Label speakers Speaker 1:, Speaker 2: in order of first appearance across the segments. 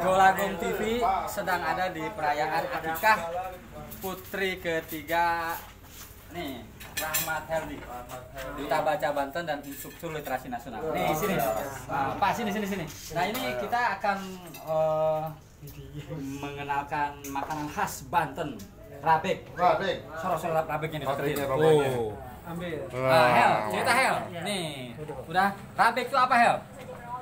Speaker 1: Golagong TV sedang ada di perayaan akikah putri ketiga nih Rahmat Heldi Duta Baca Banten dan instruktur literasi nasional. Nih sini, Nah, Pak sini sini sini. Nah ini kita akan eh, mengenalkan makanan khas Banten, rabek.
Speaker 2: Rabek.
Speaker 1: Soro-soro rabek ini seperti itu.
Speaker 2: rabeknya.
Speaker 1: Oh.
Speaker 3: ambil
Speaker 1: Nah, Hel, cerita Hel. Udah rabek itu apa Hel?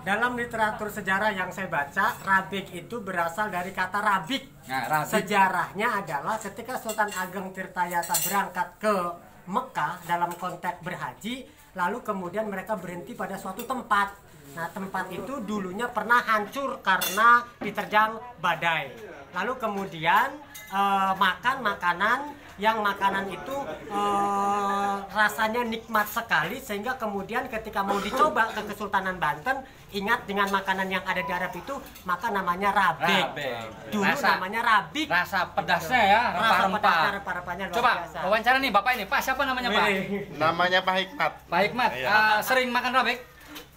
Speaker 3: dalam literatur sejarah yang saya baca rabik itu berasal dari kata rabik
Speaker 1: Nah, rabik.
Speaker 3: sejarahnya adalah ketika Sultan Ageng Tirtayasa berangkat ke Mekah dalam konteks berhaji lalu kemudian mereka berhenti pada suatu tempat nah tempat itu dulunya pernah hancur karena diterjang badai lalu kemudian eh, makan makanan yang makanan itu eh, rasanya nikmat sekali sehingga kemudian ketika mau dicoba ke Kesultanan Banten ingat dengan makanan yang ada di Arab itu maka namanya rabik
Speaker 1: Rabek.
Speaker 3: dulu
Speaker 1: Rasa-
Speaker 3: namanya rabik
Speaker 1: Rasa pedasnya ya,
Speaker 3: Rasa
Speaker 1: rempah-rempah.
Speaker 3: pedasnya, rempah-rempahnya luar
Speaker 1: Coba
Speaker 3: biasa.
Speaker 1: wawancara nih Bapak ini. Pak, siapa namanya Pak?
Speaker 3: Wih.
Speaker 2: Namanya Pak Hikmat.
Speaker 1: Pak Hikmat.
Speaker 2: Iya.
Speaker 1: eh, sering makan rabek?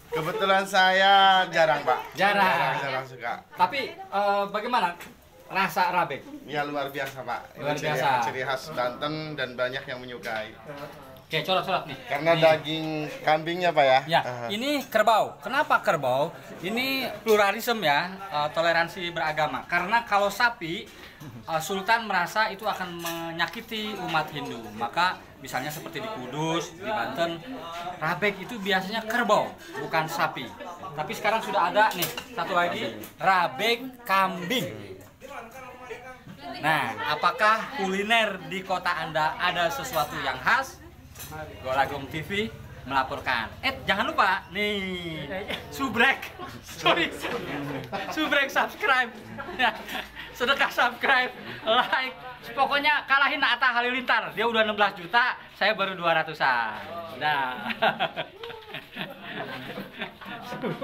Speaker 2: Kebetulan saya jarang, Pak.
Speaker 1: Jarang.
Speaker 2: Jarang, jarang suka.
Speaker 1: Tapi eh, bagaimana rasa rabek?
Speaker 2: Ya luar biasa, Pak.
Speaker 1: Luar
Speaker 2: ciri,
Speaker 1: biasa.
Speaker 2: ciri khas Banten dan banyak yang menyukai.
Speaker 1: Oke, colok-colok nih.
Speaker 2: Karena
Speaker 1: Nih.
Speaker 2: daging kambingnya, Pak ya.
Speaker 1: Ya,
Speaker 2: Aha.
Speaker 1: ini kerbau. Kenapa kerbau? Ini pluralisme ya, eh, toleransi beragama. Karena kalau sapi, eh, Sultan merasa itu akan menyakiti umat Hindu. Maka misalnya seperti di Kudus, di Banten, rabek itu biasanya kerbau, bukan sapi. Tapi sekarang sudah ada nih satu lagi, rabek kambing. Nah, apakah kuliner di kota Anda ada sesuatu yang khas? Golagong TV melaporkan. Eh, jangan lupa nih subrek. Sorry. Subrek subscribe. Sedekah subscribe, like. Pokoknya kalahin Atta Halilintar. Dia udah 16 juta, saya baru 200-an. Nah.